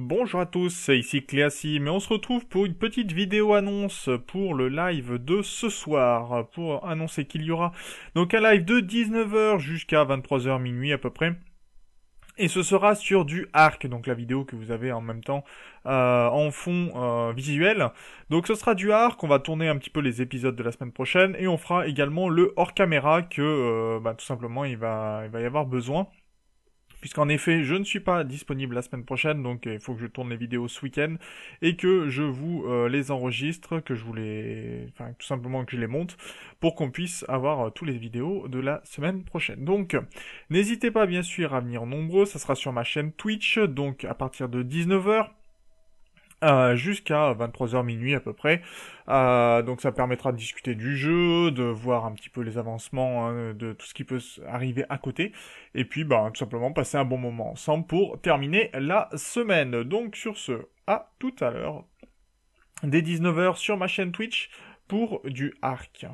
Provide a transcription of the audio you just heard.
Bonjour à tous, ici Cléacy, mais on se retrouve pour une petite vidéo annonce pour le live de ce soir, pour annoncer qu'il y aura donc un live de 19h jusqu'à 23h minuit à peu près. Et ce sera sur du arc, donc la vidéo que vous avez en même temps euh, en fond euh, visuel. Donc ce sera du arc, on va tourner un petit peu les épisodes de la semaine prochaine et on fera également le hors caméra que euh, bah, tout simplement il va y avoir besoin puisqu'en effet, je ne suis pas disponible la semaine prochaine, donc il faut que je tourne les vidéos ce week-end et que je vous euh, les enregistre, que je vous les, enfin tout simplement que je les monte pour qu'on puisse avoir euh, tous les vidéos de la semaine prochaine. Donc, n'hésitez pas bien sûr à venir nombreux, ça sera sur ma chaîne Twitch, donc à partir de 19h. Euh, jusqu'à 23h minuit à peu près. Euh, donc ça permettra de discuter du jeu, de voir un petit peu les avancements hein, de tout ce qui peut arriver à côté, et puis bah, tout simplement passer un bon moment ensemble pour terminer la semaine. Donc sur ce, à tout à l'heure, dès 19h sur ma chaîne Twitch pour du arc.